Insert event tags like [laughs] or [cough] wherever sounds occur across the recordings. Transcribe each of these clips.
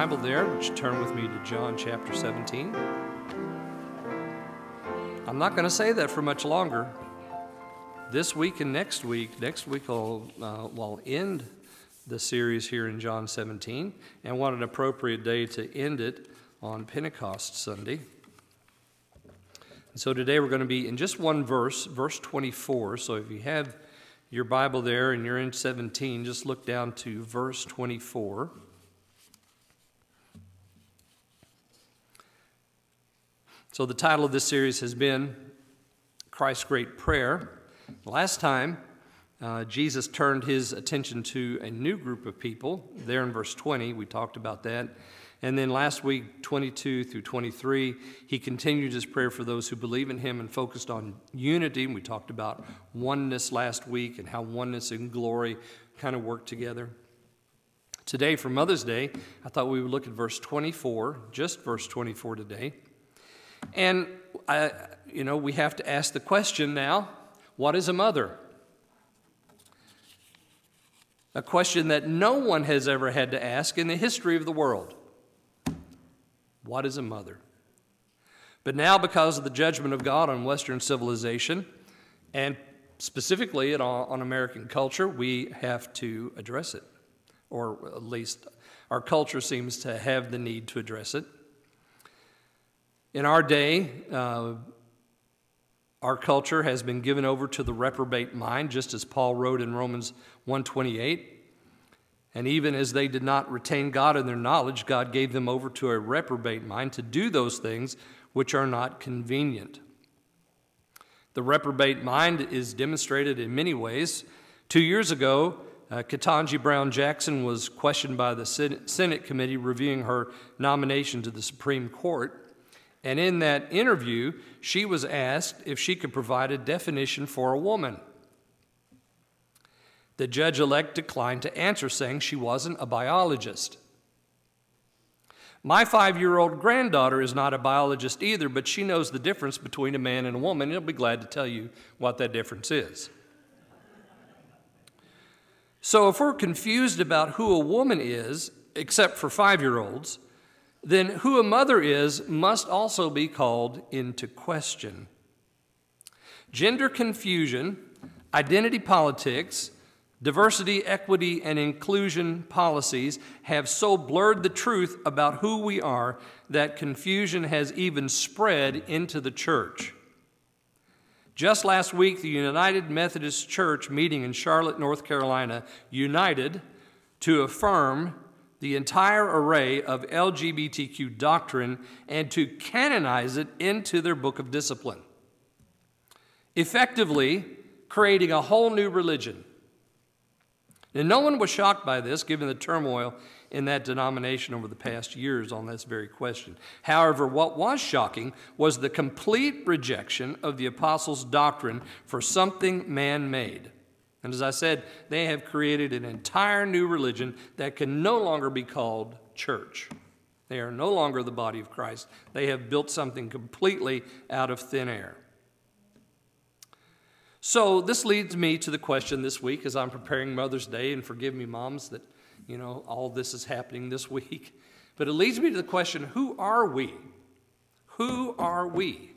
Bible there, would you turn with me to John chapter 17? I'm not going to say that for much longer. This week and next week, next week will uh, will end the series here in John 17, and what an appropriate day to end it on Pentecost Sunday. And so today we're going to be in just one verse, verse 24. So if you have your Bible there and you're in 17, just look down to verse 24. So, the title of this series has been Christ's Great Prayer. Last time, uh, Jesus turned his attention to a new group of people. There in verse 20, we talked about that. And then last week, 22 through 23, he continued his prayer for those who believe in him and focused on unity. We talked about oneness last week and how oneness and glory kind of work together. Today, for Mother's Day, I thought we would look at verse 24, just verse 24 today. And, I, you know, we have to ask the question now what is a mother? A question that no one has ever had to ask in the history of the world. What is a mother? But now, because of the judgment of God on Western civilization, and specifically on American culture, we have to address it. Or at least our culture seems to have the need to address it. In our day, uh, our culture has been given over to the reprobate mind, just as Paul wrote in Romans 1:28. And even as they did not retain God in their knowledge, God gave them over to a reprobate mind to do those things which are not convenient. The reprobate mind is demonstrated in many ways. Two years ago, uh, Ketanji Brown Jackson was questioned by the Senate committee reviewing her nomination to the Supreme Court. And in that interview, she was asked if she could provide a definition for a woman. The judge elect declined to answer, saying she wasn't a biologist. My five year old granddaughter is not a biologist either, but she knows the difference between a man and a woman, and will be glad to tell you what that difference is. So, if we're confused about who a woman is, except for five year olds, then who a mother is must also be called into question. Gender confusion, identity politics, diversity, equity, and inclusion policies have so blurred the truth about who we are that confusion has even spread into the church. Just last week, the United Methodist Church meeting in Charlotte, North Carolina, united to affirm the entire array of LGBTQ doctrine and to canonize it into their book of discipline, effectively creating a whole new religion. And no one was shocked by this, given the turmoil in that denomination over the past years on this very question. However, what was shocking was the complete rejection of the apostles' doctrine for something man made. And as I said, they have created an entire new religion that can no longer be called church. They are no longer the body of Christ. They have built something completely out of thin air. So, this leads me to the question this week as I'm preparing Mother's Day, and forgive me, moms, that, you know, all this is happening this [laughs] week. But it leads me to the question who are we? Who are we?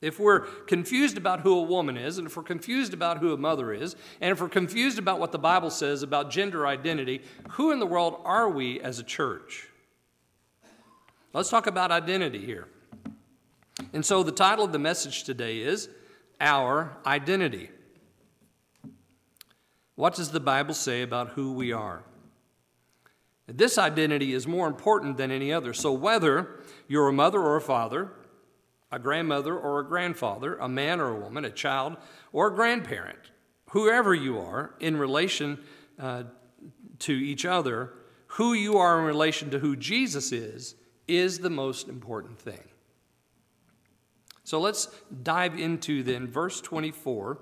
If we're confused about who a woman is, and if we're confused about who a mother is, and if we're confused about what the Bible says about gender identity, who in the world are we as a church? Let's talk about identity here. And so the title of the message today is Our Identity. What does the Bible say about who we are? This identity is more important than any other. So, whether you're a mother or a father, a grandmother or a grandfather, a man or a woman, a child or a grandparent, whoever you are in relation uh, to each other, who you are in relation to who Jesus is, is the most important thing. So let's dive into then verse 24.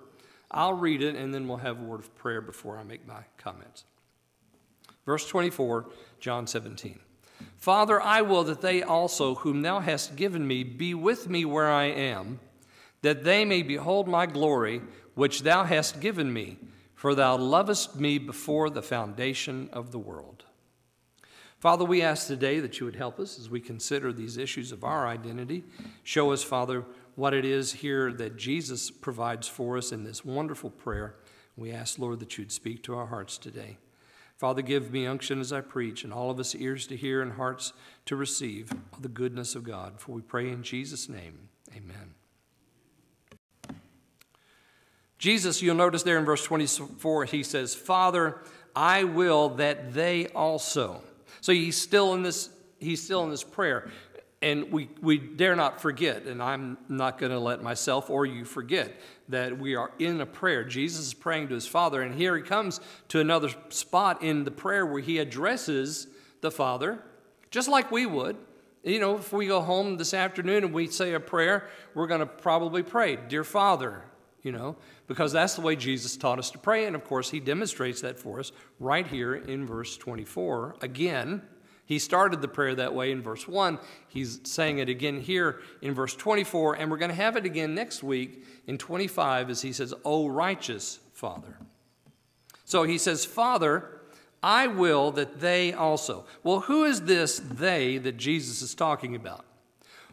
I'll read it and then we'll have a word of prayer before I make my comments. Verse 24, John 17. Father, I will that they also, whom thou hast given me, be with me where I am, that they may behold my glory, which thou hast given me, for thou lovest me before the foundation of the world. Father, we ask today that you would help us as we consider these issues of our identity. Show us, Father, what it is here that Jesus provides for us in this wonderful prayer. We ask, Lord, that you'd speak to our hearts today. Father, give me unction as I preach, and all of us ears to hear and hearts to receive the goodness of God. For we pray in Jesus' name. Amen. Jesus, you'll notice there in verse 24, he says, Father, I will that they also. So he's still in this, he's still in this prayer. And we, we dare not forget, and I'm not going to let myself or you forget, that we are in a prayer. Jesus is praying to his Father, and here he comes to another spot in the prayer where he addresses the Father, just like we would. You know, if we go home this afternoon and we say a prayer, we're going to probably pray, Dear Father, you know, because that's the way Jesus taught us to pray. And of course, he demonstrates that for us right here in verse 24. Again, he started the prayer that way in verse 1. He's saying it again here in verse 24, and we're going to have it again next week in 25 as he says, O righteous Father. So he says, Father, I will that they also. Well, who is this they that Jesus is talking about?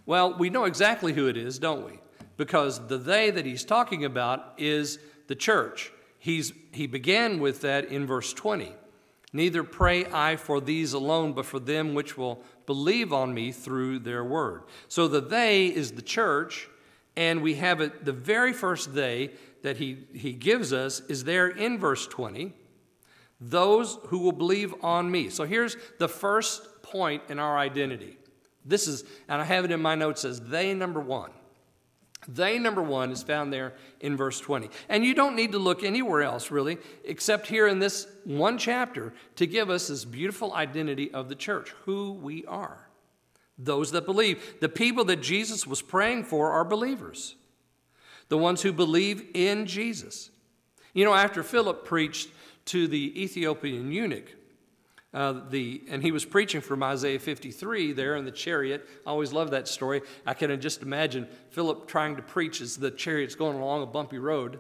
Well, we know exactly who it is, don't we? Because the they that he's talking about is the church. He's, he began with that in verse 20. Neither pray I for these alone, but for them which will believe on me through their word. So the they is the church, and we have it, the very first they that he, he gives us is there in verse 20 those who will believe on me. So here's the first point in our identity. This is, and I have it in my notes as they number one. They, number one, is found there in verse 20. And you don't need to look anywhere else, really, except here in this one chapter to give us this beautiful identity of the church, who we are. Those that believe. The people that Jesus was praying for are believers, the ones who believe in Jesus. You know, after Philip preached to the Ethiopian eunuch, uh, the, and he was preaching from Isaiah 53 there in the chariot. I always love that story. I can just imagine Philip trying to preach as the chariot's going along a bumpy road,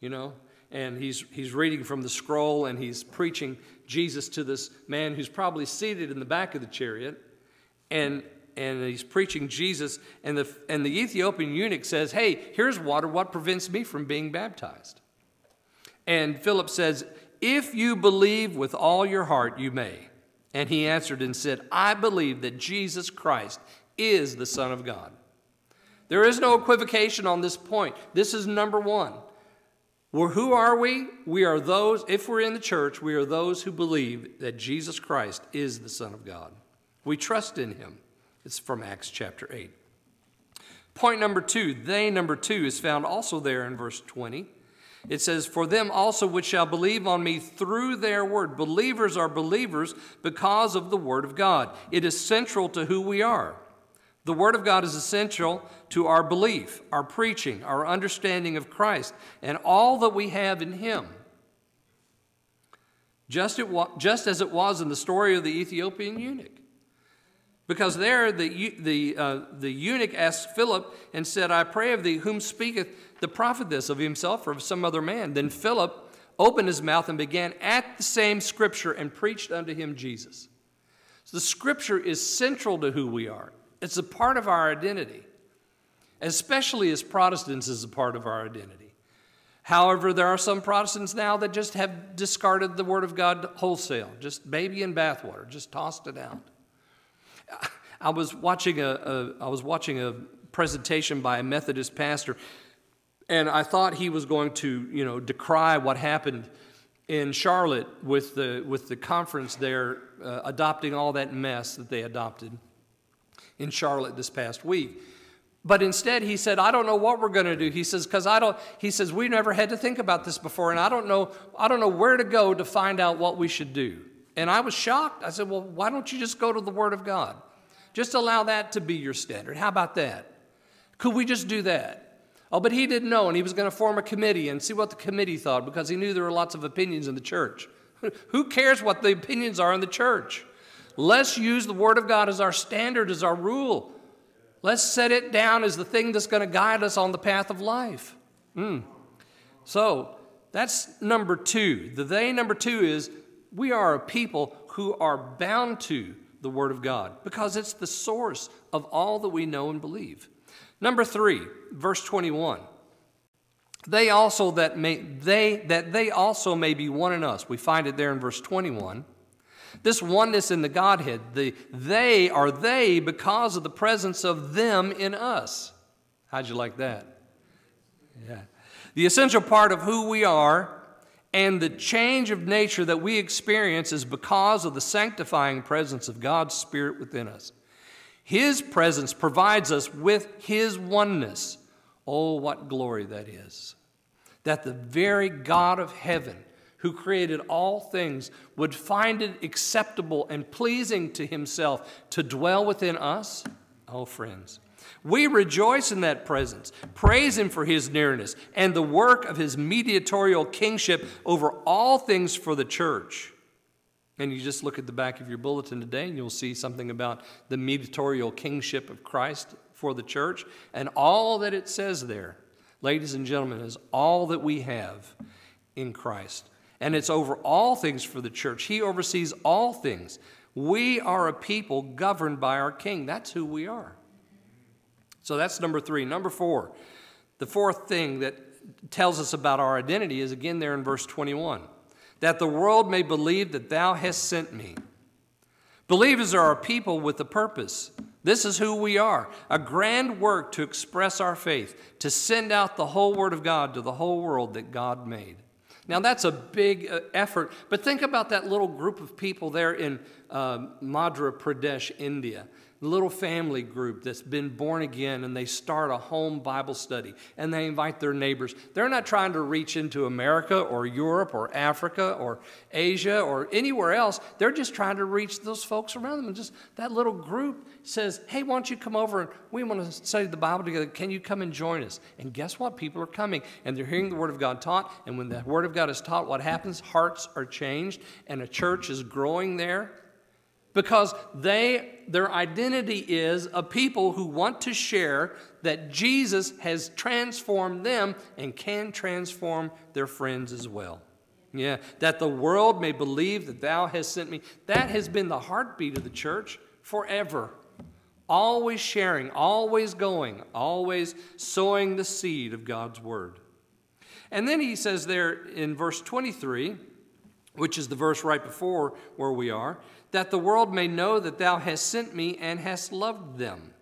you know, and he's, he's reading from the scroll and he's preaching Jesus to this man who's probably seated in the back of the chariot. And, and he's preaching Jesus, and the, and the Ethiopian eunuch says, Hey, here's water. What prevents me from being baptized? And Philip says, if you believe with all your heart, you may. And he answered and said, I believe that Jesus Christ is the Son of God. There is no equivocation on this point. This is number one. Well, who are we? We are those, if we're in the church, we are those who believe that Jesus Christ is the Son of God. We trust in him. It's from Acts chapter 8. Point number two, they number two, is found also there in verse 20. It says, For them also which shall believe on me through their word. Believers are believers because of the word of God. It is central to who we are. The word of God is essential to our belief, our preaching, our understanding of Christ, and all that we have in him. Just, it, just as it was in the story of the Ethiopian eunuch. Because there the, the, uh, the eunuch asked Philip and said, I pray of thee, whom speaketh the prophet this of himself or of some other man? Then Philip opened his mouth and began at the same scripture and preached unto him Jesus. So the scripture is central to who we are, it's a part of our identity, especially as Protestants, is a part of our identity. However, there are some Protestants now that just have discarded the Word of God wholesale, just baby in bathwater, just tossed it out. I was watching a, a I was watching a presentation by a Methodist pastor, and I thought he was going to, you know, decry what happened in Charlotte with the with the conference there uh, adopting all that mess that they adopted in Charlotte this past week. But instead, he said, I don't know what we're going to do. He says, because I don't, he says, we never had to think about this before, and I don't know, I don't know where to go to find out what we should do. And I was shocked. I said, Well, why don't you just go to the Word of God? Just allow that to be your standard. How about that? Could we just do that? Oh, but he didn't know, and he was going to form a committee and see what the committee thought because he knew there were lots of opinions in the church. [laughs] Who cares what the opinions are in the church? Let's use the Word of God as our standard, as our rule. Let's set it down as the thing that's going to guide us on the path of life. Mm. So that's number two. The they number two is we are a people who are bound to the Word of God because it's the source of all that we know and believe. Number three, verse 21. They also that may they that they also may be one in us. We find it there in verse 21. This oneness in the Godhead, the they are they because of the presence of them in us. How'd you like that? Yeah. The essential part of who we are and the change of nature that we experience is because of the sanctifying presence of God's Spirit within us. His presence provides us with His oneness. Oh, what glory that is! That the very God of heaven, who created all things, would find it acceptable and pleasing to Himself to dwell within us. Oh, friends. We rejoice in that presence, praise Him for His nearness, and the work of His mediatorial kingship over all things for the church. And you just look at the back of your bulletin today, and you'll see something about the mediatorial kingship of Christ for the church. And all that it says there, ladies and gentlemen, is all that we have in Christ. And it's over all things for the church. He oversees all things. We are a people governed by our King. That's who we are. So that's number three. Number four, the fourth thing that tells us about our identity is again there in verse 21 that the world may believe that thou hast sent me. Believers are a people with a purpose. This is who we are a grand work to express our faith, to send out the whole Word of God to the whole world that God made. Now, that's a big uh, effort, but think about that little group of people there in uh, Madhya Pradesh, India little family group that's been born again and they start a home Bible study and they invite their neighbors. They're not trying to reach into America or Europe or Africa or Asia or anywhere else. They're just trying to reach those folks around them. And just that little group says, Hey, why don't you come over and we want to study the Bible together. Can you come and join us? And guess what? People are coming and they're hearing the Word of God taught. And when the Word of God is taught, what happens? Hearts are changed and a church is growing there because they their identity is a people who want to share that Jesus has transformed them and can transform their friends as well. Yeah, that the world may believe that thou hast sent me. That has been the heartbeat of the church forever. Always sharing, always going, always sowing the seed of God's word. And then he says there in verse 23, which is the verse right before where we are, that the world may know that thou hast sent me and hast loved them.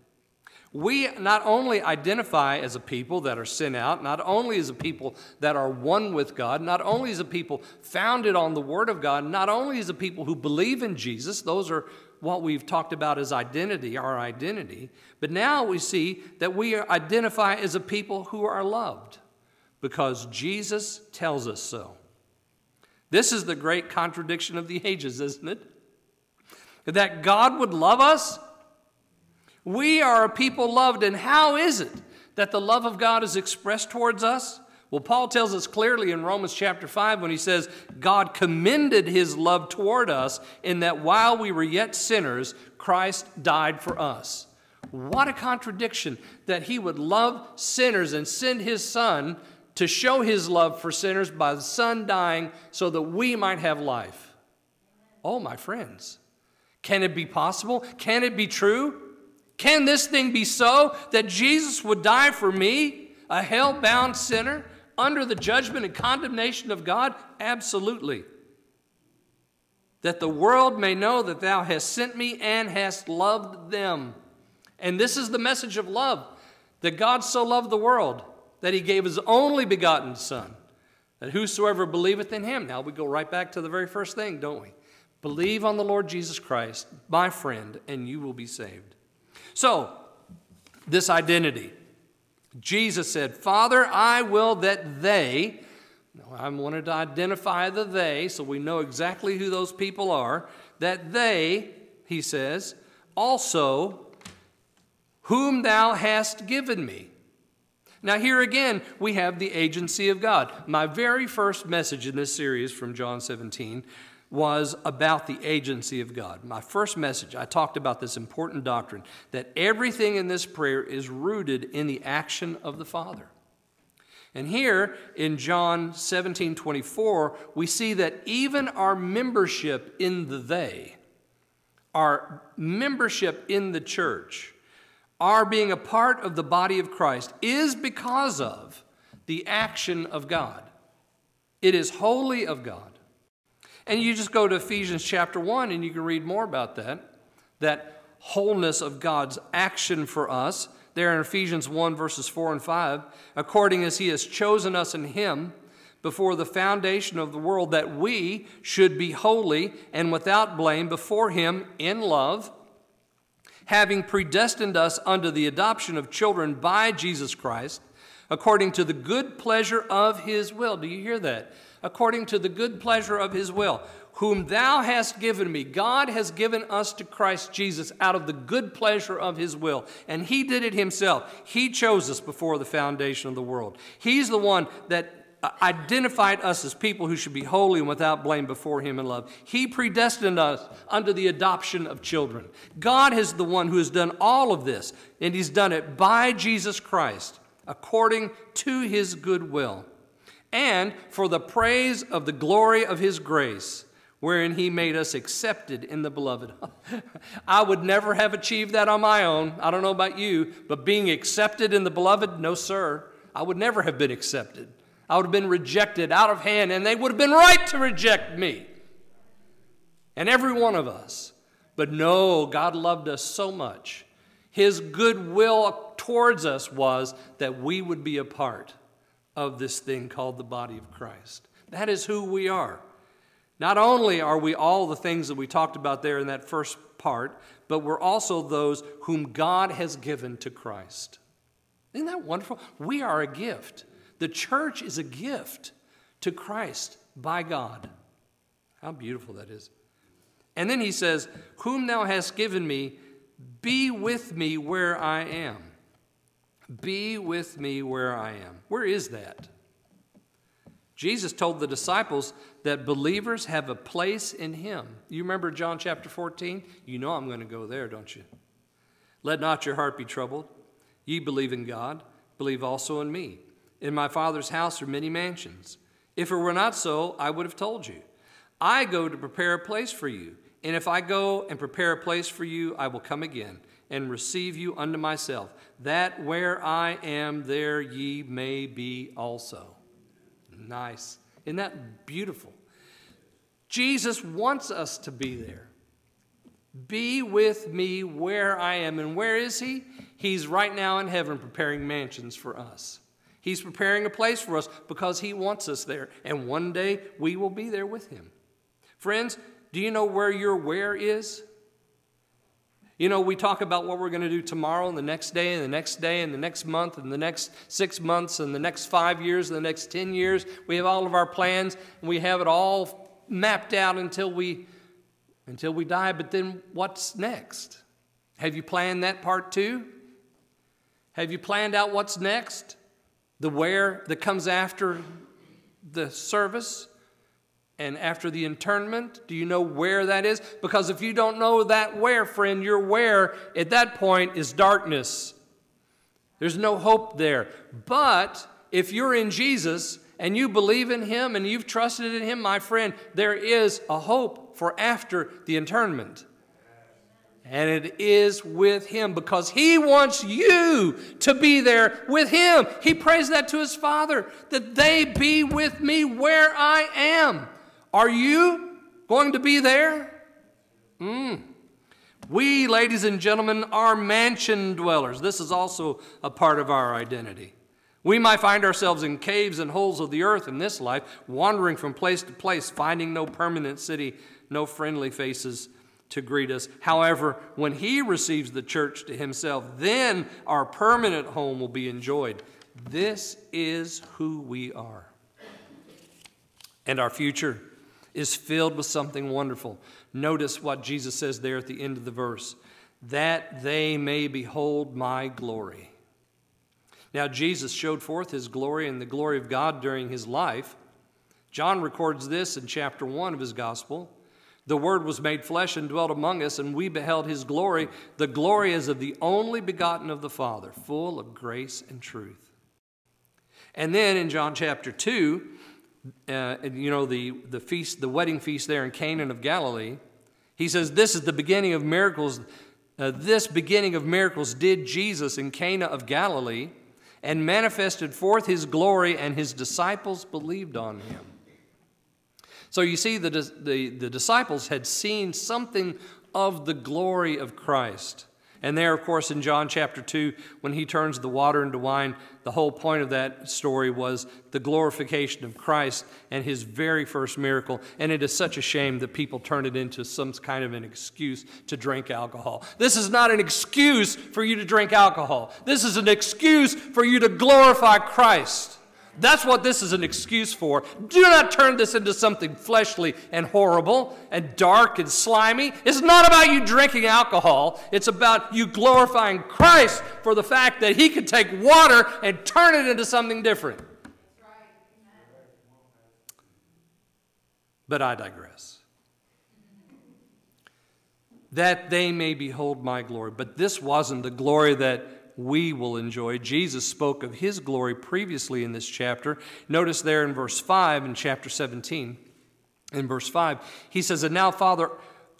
We not only identify as a people that are sent out, not only as a people that are one with God, not only as a people founded on the Word of God, not only as a people who believe in Jesus, those are what we've talked about as identity, our identity, but now we see that we identify as a people who are loved because Jesus tells us so. This is the great contradiction of the ages, isn't it? that God would love us? We are a people loved, and how is it that the love of God is expressed towards us? Well, Paul tells us clearly in Romans chapter 5 when he says, God commended his love toward us in that while we were yet sinners, Christ died for us. What a contradiction that he would love sinners and send his son to show his love for sinners by the son dying so that we might have life. Oh, my friends. Can it be possible? Can it be true? Can this thing be so that Jesus would die for me, a hell bound sinner, under the judgment and condemnation of God? Absolutely. That the world may know that thou hast sent me and hast loved them. And this is the message of love that God so loved the world that he gave his only begotten Son, that whosoever believeth in him. Now we go right back to the very first thing, don't we? Believe on the Lord Jesus Christ, my friend, and you will be saved. So, this identity. Jesus said, Father, I will that they, I wanted to identify the they so we know exactly who those people are, that they, he says, also whom thou hast given me. Now, here again, we have the agency of God. My very first message in this series from John 17 was about the agency of God. My first message, I talked about this important doctrine that everything in this prayer is rooted in the action of the Father. And here in John 17 24, we see that even our membership in the they, our membership in the church, our being a part of the body of Christ, is because of the action of God. It is wholly of God. And you just go to Ephesians chapter 1 and you can read more about that. That wholeness of God's action for us there in Ephesians 1, verses 4 and 5, according as he has chosen us in him before the foundation of the world, that we should be holy and without blame before him in love, having predestined us unto the adoption of children by Jesus Christ, according to the good pleasure of his will. Do you hear that? According to the good pleasure of his will whom thou hast given me. God has given us to Christ Jesus out of the good pleasure of his will. And he did it himself. He chose us before the foundation of the world. He's the one that Uh, identified us as people who should be holy and without blame before him in love. He predestined us under the adoption of children. God is the one who has done all of this, and he's done it by Jesus Christ according to his good will and for the praise of the glory of his grace wherein he made us accepted in the beloved. [laughs] I would never have achieved that on my own. I don't know about you, but being accepted in the beloved, no, sir. I would never have been accepted. I would have been rejected out of hand, and they would have been right to reject me. And every one of us. But no, God loved us so much. His goodwill towards us was that we would be a part of this thing called the body of Christ. That is who we are. Not only are we all the things that we talked about there in that first part, but we're also those whom God has given to Christ. Isn't that wonderful? We are a gift. The church is a gift to Christ by God. How beautiful that is. And then he says, Whom thou hast given me, be with me where I am. Be with me where I am. Where is that? Jesus told the disciples that believers have a place in him. You remember John chapter 14? You know I'm going to go there, don't you? Let not your heart be troubled. Ye believe in God, believe also in me. In my Father's house are many mansions. If it were not so, I would have told you. I go to prepare a place for you. And if I go and prepare a place for you, I will come again and receive you unto myself, that where I am, there ye may be also. Nice. Isn't that beautiful? Jesus wants us to be there. Be with me where I am. And where is He? He's right now in heaven preparing mansions for us. He's preparing a place for us because He wants us there. And one day we will be there with Him. Friends, do you know where your where is? You know, we talk about what we're going to do tomorrow and the next day and the next day and the next month and the next six months and the next five years and the next 10 years. We have all of our plans and we have it all mapped out until we, until we die. But then what's next? Have you planned that part too? Have you planned out what's next? The where that comes after the service? and after the internment? Do you know where that is? Because if you don't know that where, friend, your where at that point is darkness. There's no hope there. But if you're in Jesus and you believe in Him and you've trusted in Him, my friend, there is a hope for after the internment. And it is with Him because He wants you to be there with Him. He prays that to His Father, that they be with me where I am. Are you going to be there? Mm. We, ladies and gentlemen, are mansion dwellers. This is also a part of our identity. We might find ourselves in caves and holes of the earth in this life, wandering from place to place, finding no permanent city, no friendly faces to greet us. However, when He receives the church to Himself, then our permanent home will be enjoyed. This is who we are. And our future is filled with something wonderful. Notice what Jesus says there at the end of the verse that they may behold my glory. Now, Jesus showed forth his glory and the glory of God during his life. John records this in chapter 1 of his gospel. The Word was made flesh and dwelt among us, and we beheld his glory. The glory is of the only begotten of the Father, full of grace and truth. And then in John chapter 2, uh, you know, the, the feast, the wedding feast there in Canaan of Galilee, he says, This is the beginning of miracles. Uh, this beginning of miracles did Jesus in Cana of Galilee and manifested forth his glory, and his disciples believed on him. So you see, the, the, the disciples had seen something of the glory of Christ. And there, of course, in John chapter 2, when he turns the water into wine, the whole point of that story was the glorification of Christ and his very first miracle. And it is such a shame that people turn it into some kind of an excuse to drink alcohol. This is not an excuse for you to drink alcohol, this is an excuse for you to glorify Christ. That's what this is an excuse for. Do not turn this into something fleshly and horrible and dark and slimy. It's not about you drinking alcohol, it's about you glorifying Christ for the fact that He could take water and turn it into something different. But I digress. That they may behold my glory. But this wasn't the glory that we will enjoy. Jesus spoke of his glory previously in this chapter. Notice there in verse 5 in chapter 17, in verse 5, he says, And now, Father,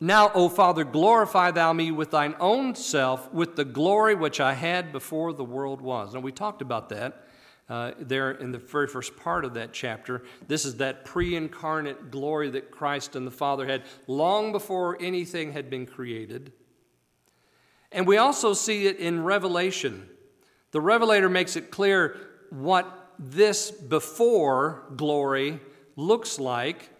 now, O Father, glorify thou me with thine own self, with the glory which I had before the world was. Now, we talked about that. Uh, there in the very first part of that chapter. This is that pre incarnate glory that Christ and the Father had long before anything had been created. And we also see it in Revelation. The Revelator makes it clear what this before glory looks like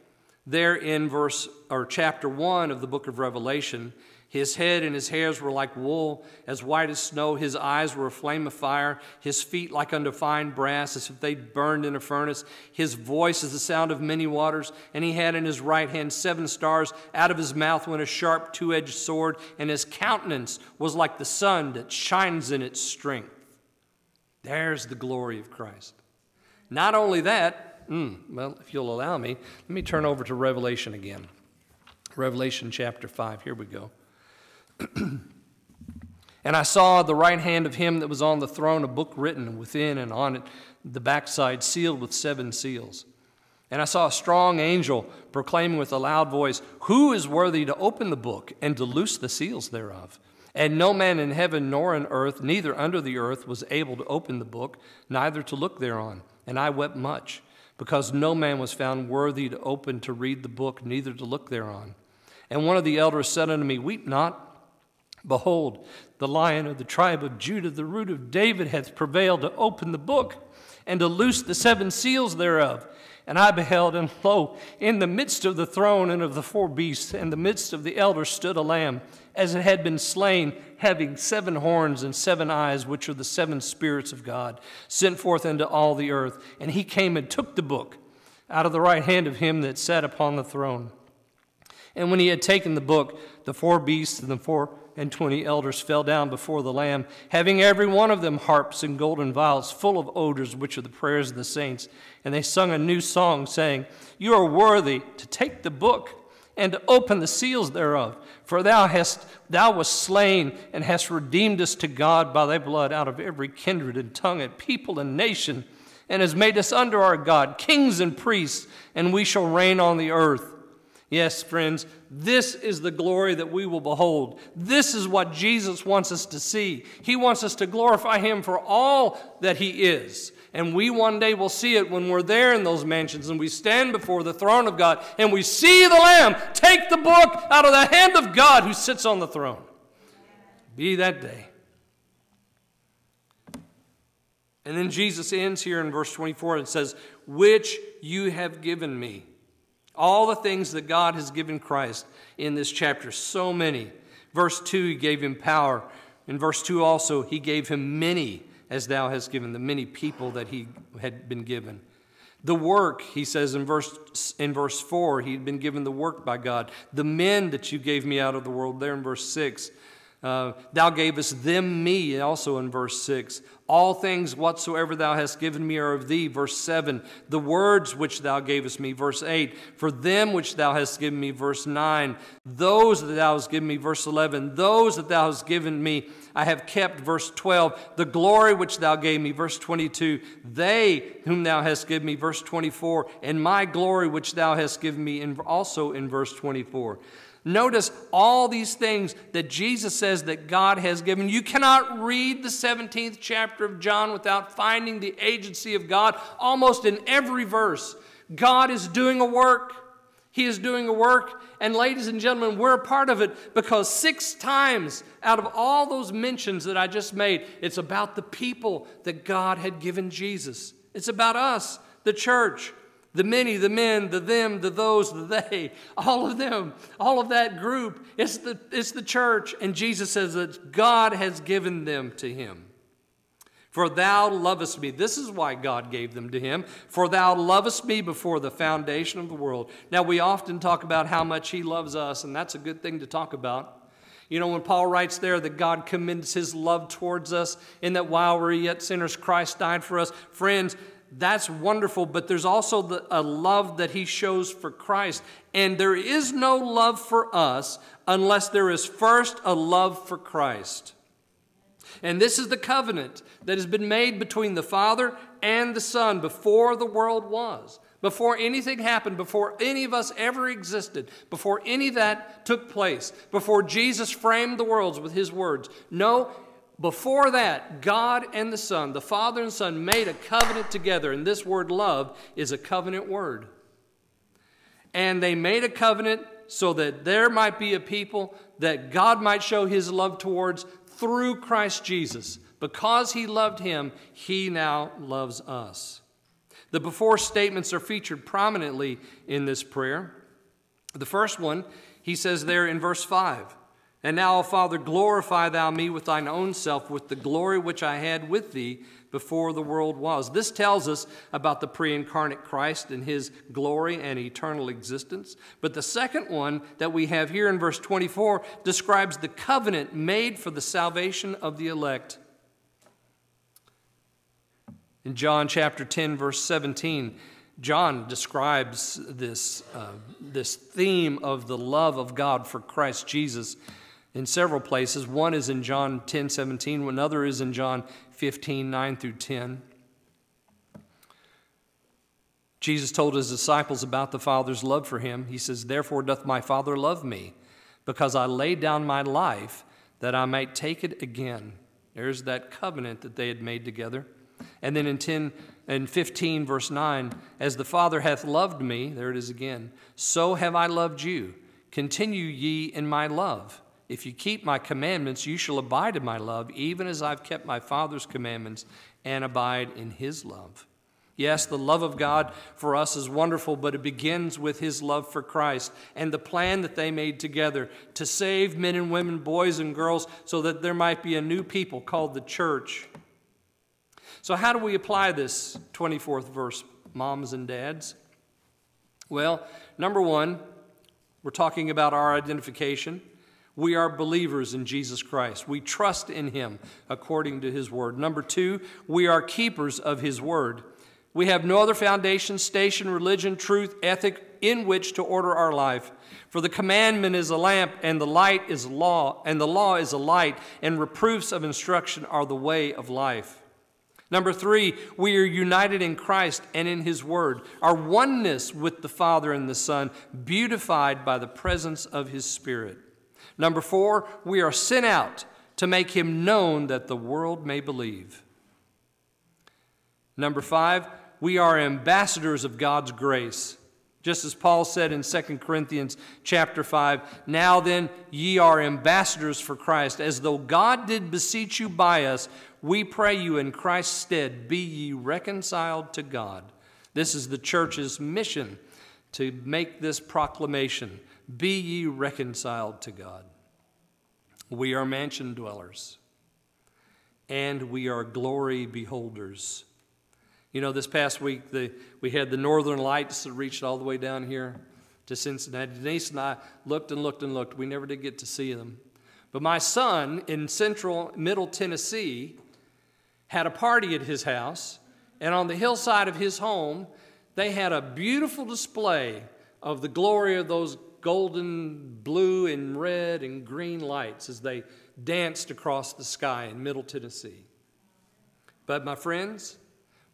there in verse or chapter 1 of the book of Revelation. His head and his hairs were like wool, as white as snow. His eyes were a flame of fire. His feet like unto fine brass, as if they burned in a furnace. His voice is the sound of many waters. And he had in his right hand seven stars. Out of his mouth went a sharp two edged sword, and his countenance was like the sun that shines in its strength. There's the glory of Christ. Not only that, mm, well, if you'll allow me, let me turn over to Revelation again. Revelation chapter 5. Here we go. And I saw the right hand of him that was on the throne a book written within and on it the backside sealed with seven seals. And I saw a strong angel proclaiming with a loud voice, Who is worthy to open the book and to loose the seals thereof? And no man in heaven nor in earth, neither under the earth, was able to open the book, neither to look thereon. And I wept much, because no man was found worthy to open to read the book, neither to look thereon. And one of the elders said unto me, Weep not. Behold, the lion of the tribe of Judah, the root of David, hath prevailed to open the book and to loose the seven seals thereof. And I beheld, and lo, in the midst of the throne and of the four beasts, in the midst of the elders, stood a lamb, as it had been slain, having seven horns and seven eyes, which are the seven spirits of God, sent forth into all the earth. And he came and took the book out of the right hand of him that sat upon the throne. And when he had taken the book, the four beasts and the four and twenty elders fell down before the Lamb, having every one of them harps and golden vials full of odors, which are the prayers of the saints. And they sung a new song, saying, You are worthy to take the book and to open the seals thereof. For thou hast thou wast slain and hast redeemed us to God by thy blood out of every kindred and tongue and people and nation, and has made us under our God kings and priests, and we shall reign on the earth. Yes, friends, this is the glory that we will behold. This is what Jesus wants us to see. He wants us to glorify Him for all that He is. And we one day will see it when we're there in those mansions and we stand before the throne of God and we see the Lamb take the book out of the hand of God who sits on the throne. Be that day. And then Jesus ends here in verse 24 and says, Which you have given me. All the things that God has given Christ in this chapter, so many. Verse 2, he gave him power. In verse 2 also, he gave him many, as thou hast given the many people that he had been given. The work, he says in verse, in verse 4, he had been given the work by God. The men that you gave me out of the world, there in verse 6. Uh, thou gavest them me, also in verse 6. All things whatsoever thou hast given me are of thee, verse 7. The words which thou gavest me, verse 8. For them which thou hast given me, verse 9. Those that thou hast given me, verse 11. Those that thou hast given me, I have kept, verse 12. The glory which thou gave me, verse 22. They whom thou hast given me, verse 24. And my glory which thou hast given me, in, also in verse 24. Notice all these things that Jesus says that God has given. You cannot read the 17th chapter of John without finding the agency of God almost in every verse. God is doing a work. He is doing a work. And, ladies and gentlemen, we're a part of it because six times out of all those mentions that I just made, it's about the people that God had given Jesus. It's about us, the church the many, the men, the them, the those, the they, [laughs] all of them, all of that group. It's the, it's the church. And Jesus says that God has given them to him. For thou lovest me. This is why God gave them to him. For thou lovest me before the foundation of the world. Now, we often talk about how much he loves us, and that's a good thing to talk about. You know, when Paul writes there that God commends his love towards us, in that while we're yet sinners, Christ died for us. Friends, that's wonderful, but there's also the, a love that he shows for Christ. And there is no love for us unless there is first a love for Christ. And this is the covenant that has been made between the Father and the Son before the world was, before anything happened, before any of us ever existed, before any of that took place, before Jesus framed the worlds with his words. No, before that, God and the Son, the Father and Son, made a covenant together, and this word love is a covenant word. And they made a covenant so that there might be a people that God might show his love towards through Christ Jesus. Because he loved him, he now loves us. The before statements are featured prominently in this prayer. The first one, he says there in verse 5 and now, O Father, glorify thou me with thine own self, with the glory which I had with thee before the world was. This tells us about the pre incarnate Christ and his glory and eternal existence. But the second one that we have here in verse 24 describes the covenant made for the salvation of the elect. In John chapter 10, verse 17, John describes this, uh, this theme of the love of God for Christ Jesus in several places. One is in John 10 17, another is in John 15 9 through 10. Jesus told his disciples about the Father's love for him. He says, Therefore doth my Father love me, because I laid down my life that I might take it again. There's that covenant that they had made together. And then in 10 and 15, verse 9, as the Father hath loved me, there it is again, so have I loved you. Continue ye in my love. If you keep my commandments, you shall abide in my love, even as I've kept my Father's commandments and abide in his love. Yes, the love of God for us is wonderful, but it begins with his love for Christ and the plan that they made together to save men and women, boys and girls, so that there might be a new people called the church. So, how do we apply this 24th verse, moms and dads? Well, number one, we're talking about our identification. We are believers in Jesus Christ. We trust in him according to his word. Number two, we are keepers of his word. We have no other foundation, station, religion, truth, ethic in which to order our life. For the commandment is a lamp, and the light is law, and the law is a light, and reproofs of instruction are the way of life. Number three, we are united in Christ and in His Word. Our oneness with the Father and the Son, beautified by the presence of His Spirit. Number four, we are sent out to make him known that the world may believe. Number five, we are ambassadors of God's grace. Just as Paul said in 2 Corinthians chapter 5, now then ye are ambassadors for Christ, as though God did beseech you by us, we pray you in Christ's stead, be ye reconciled to God. This is the church's mission to make this proclamation be ye reconciled to God. We are mansion dwellers, and we are glory beholders. You know, this past week the, we had the northern lights that reached all the way down here to Cincinnati. Denise and I looked and looked and looked. We never did get to see them. But my son in central middle Tennessee had a party at his house, and on the hillside of his home, they had a beautiful display of the glory of those golden blue and red and green lights as they danced across the sky in Middle Tennessee. But, my friends,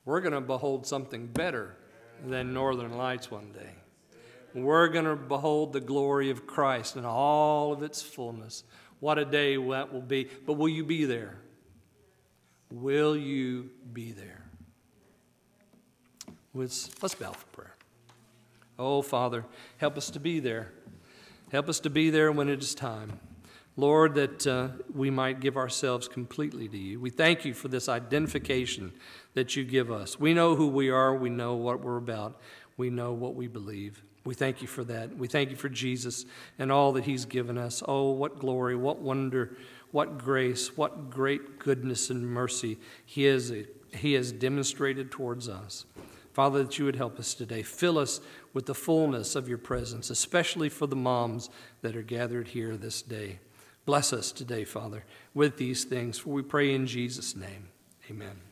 we're going to behold something better than northern lights one day. We're going to behold the glory of Christ in all of its fullness. What a day that will be. But will you be there? Will you be there? Let's, let's bow for prayer. Oh, Father, help us to be there. Help us to be there when it is time. Lord, that uh, we might give ourselves completely to you. We thank you for this identification that you give us. We know who we are, we know what we're about, we know what we believe. We thank you for that. We thank you for Jesus and all that he's given us. Oh, what glory, what wonder, what grace, what great goodness and mercy he has, he has demonstrated towards us. Father, that you would help us today. Fill us with the fullness of your presence, especially for the moms that are gathered here this day. Bless us today, Father, with these things, for we pray in Jesus' name. Amen.